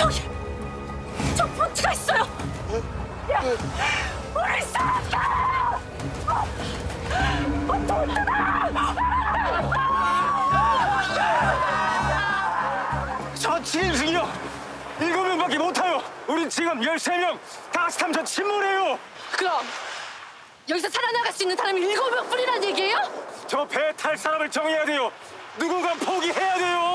저기 저 보트가 있어요. 야, 우리 살았다. 저 진승이요! 일곱 명밖에 못 타요! 우린 지금 열세 명! 다시 타면 저 침몰해요! 그럼 여기서 살아나갈 수 있는 사람이 일곱 명뿐이란 얘기예요? 저 배 탈 사람을 정해야 돼요! 누군가 포기해야 돼요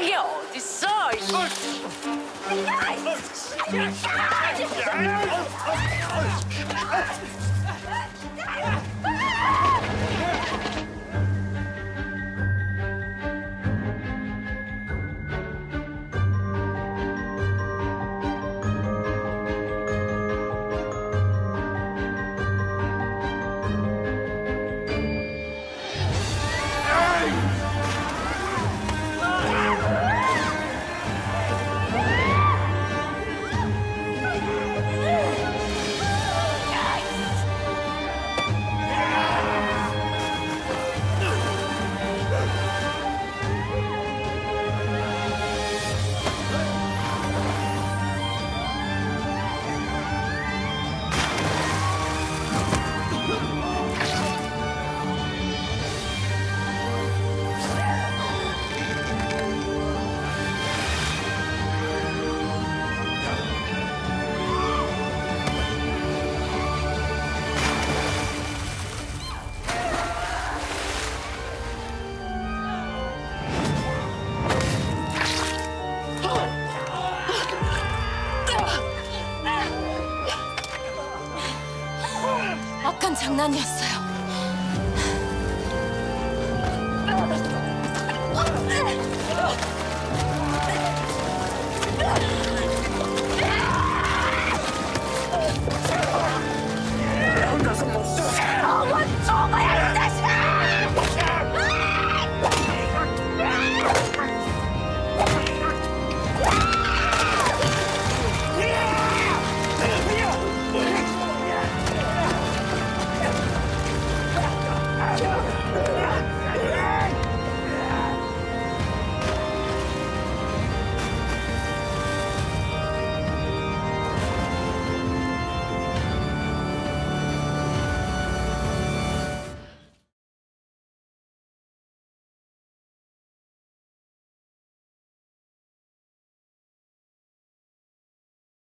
그 땅이 어딨어? 장난이었어요.